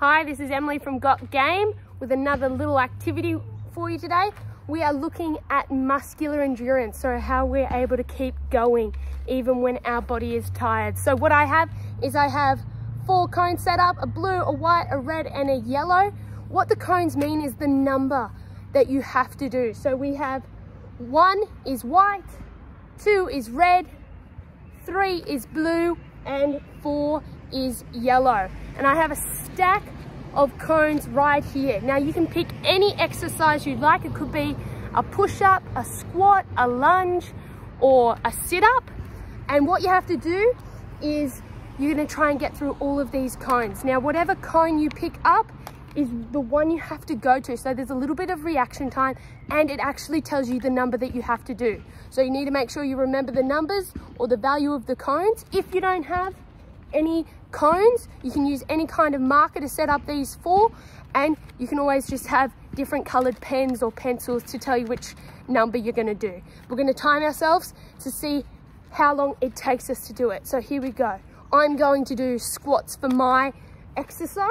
Hi, this is Emily from Got Game with another little activity for you today. We are looking at muscular endurance, so how we're able to keep going even when our body is tired. So what I have is I have four cones set up, a blue, a white, a red, and a yellow. What the cones mean is the number that you have to do. So we have one is white, two is red, three is blue, and four is yellow. And I have a stack of cones right here. Now you can pick any exercise you'd like. It could be a push-up, a squat, a lunge, or a sit-up. And what you have to do is you're gonna try and get through all of these cones. Now, whatever cone you pick up is the one you have to go to. So there's a little bit of reaction time and it actually tells you the number that you have to do. So you need to make sure you remember the numbers or the value of the cones. If you don't have any cones. You can use any kind of marker to set up these four and you can always just have different colored pens or pencils to tell you which number you're gonna do. We're gonna time ourselves to see how long it takes us to do it. So here we go. I'm going to do squats for my exercise.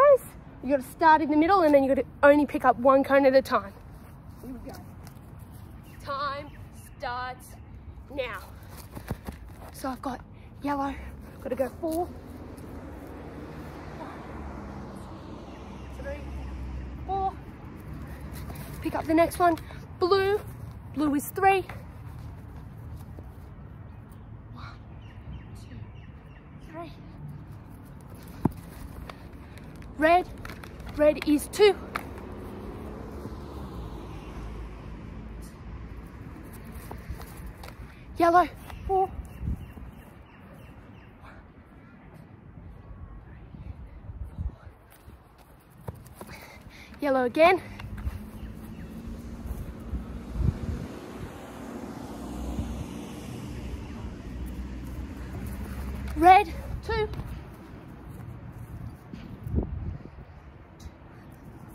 You gotta start in the middle and then you gotta only pick up one cone at a time. Here we go. Time starts now. So I've got yellow, gotta go four, Pick up the next one. Blue. Blue is three. One, two, three. Red. Red is two. Yellow. Four. Yellow again. Red, two.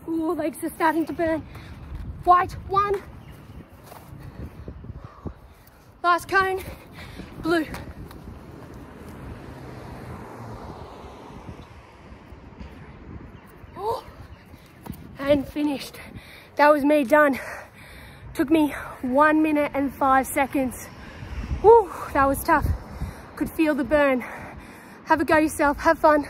Ooh, legs are starting to burn. White, one. Last cone, blue. And finished. That was me done. Took me one minute and five seconds. Woo, that was tough could feel the burn. Have a go yourself, have fun.